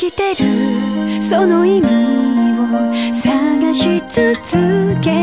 きてる。その意味を探し続け